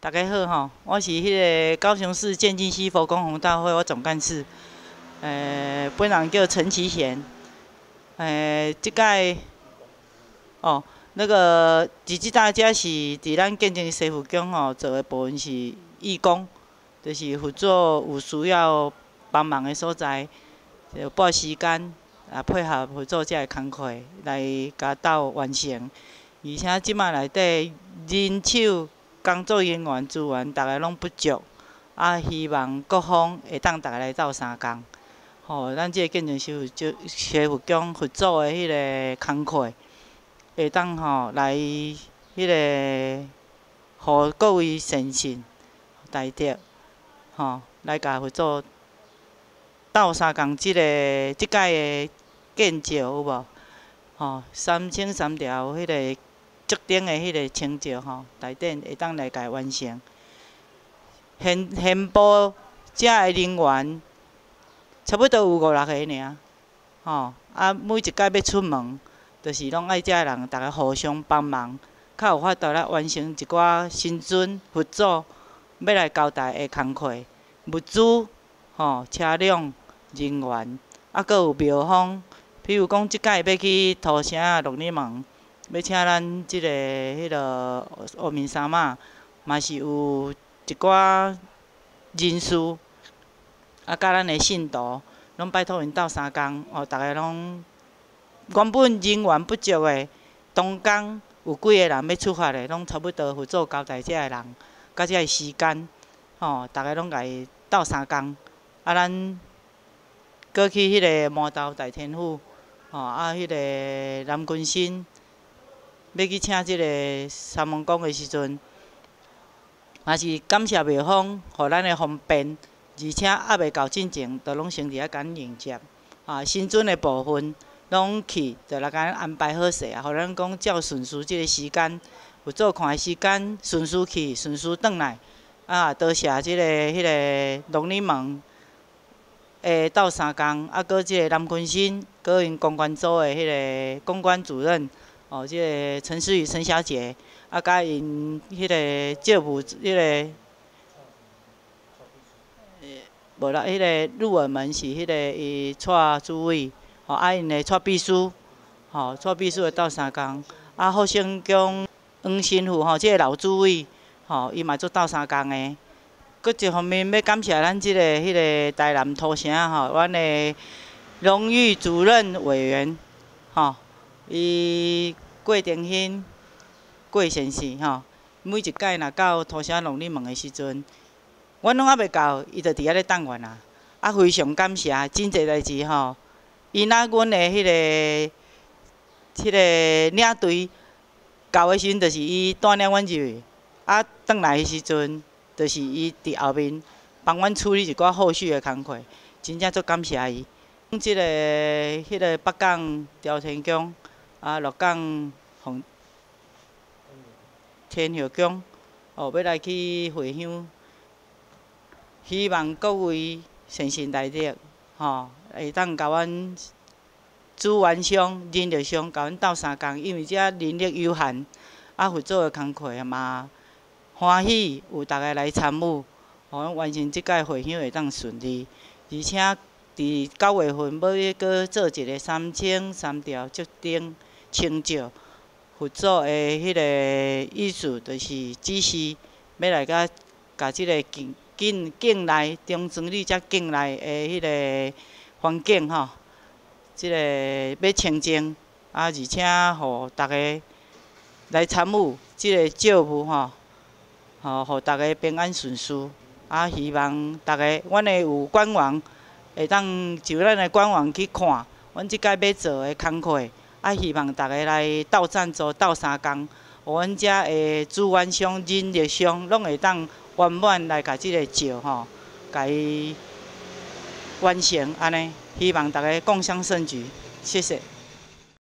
大家好吼，我是迄个高雄市建金溪佛光红大会我总干事，诶，本人叫陈其贤，诶，即届，哦，那个日子大家是伫咱建金师傅宫吼做的部分是义工，就是辅助有需要帮忙的所在，就拨时间啊配合辅助遮个工课来甲斗完成，而且即摆内底人手。工作人员资源，逐个拢不足，啊，希望各方会当逐个来斗相共，吼，咱即个建筑师傅就师傅讲合作的迄个工课，会当吼来迄个，互各位先生代表，吼，来甲合作斗相共即个即届的建筑有无？吼，三千三条迄个。特定的迄个成就吼，台顶会当来家完成。现现部遮的人员差不多有五六个尔，吼，啊，每一届要出门，就是拢爱遮的人逐个互相帮忙，较有法度来完成一寡新准合作要来交代的工课。物资、吼车辆、人员，啊，阁有庙方，比如讲即届要去土城啊、鹿耳门。要请咱即个、迄个乌面三妈，嘛是有一寡人士，啊，甲咱的信徒，拢拜托因斗相共，哦，逐个拢原本人员不足的，当工有几个人要出发的，拢差不多辅助交代遮个人，甲遮个时间，吼，逐个拢伊斗相共，啊，咱过去迄个魔道大天父，吼，啊，迄个南君生。要去请即个三门公的时阵，也是感谢庙方，互咱的方便，而且还袂到进前，都拢先伫遐甲迎接。啊，新准的部分，拢去，就来甲咱安排好势啊，互咱讲照顺序即个时间，有做看的时间，顺序去，顺序转来。啊，多谢即个、迄个龙里门诶斗三工，啊，搁即个南昆新，搁因公关组的迄个公关主任。哦，即个陈思雨陈小姐，啊，甲因迄个教务迄个，无啦，迄个入耳门是迄个伊带主委，吼，啊，因的带秘书，吼，带秘书的斗三工，啊，福星宫黄新富吼，即个老主委，吼，伊嘛做斗三工的。搁一方面要感谢咱即个迄个台南土城吼，阮的荣誉主任委员，吼。伊郭定兴郭先生吼，每一届若到土城龙里门的时阵，阮拢还袂到，伊就伫遐咧等阮啊。啊，非常感谢，真侪代志吼。伊若阮的迄个、迄个领队到的时阵，就是伊带领阮入去。啊，倒来的时阵，就是伊伫后面帮阮处理一寡后续的工课，真正足感谢伊。即个、迄个北港朝天宫。啊，鹿港红天后宫，哦，要来去回乡，希望各位先生来着，吼，会当甲阮资源上、人力上甲阮斗相共，因为遮人力有限，啊，合作的工课嘛欢喜有逐家来参与，互阮完成即届回乡会当顺利，而且伫九月份要搁做一个三千三条决定。清照佛祖的迄个意思，就是只是要来甲甲即个境境境内中庄里才境内的迄个环境吼，即个要清净，啊，而且互逐个来参与即个照务吼，吼，互逐个平安顺遂，啊，希望逐个阮的有官网会当就咱的官网去看，阮即届要做的工课。啊！希望大家来斗赞助、斗相共，互阮遮的资源商、人力商，拢会当圆满来甲即个照吼，甲伊完成安尼。希望大家共襄盛举，谢谢。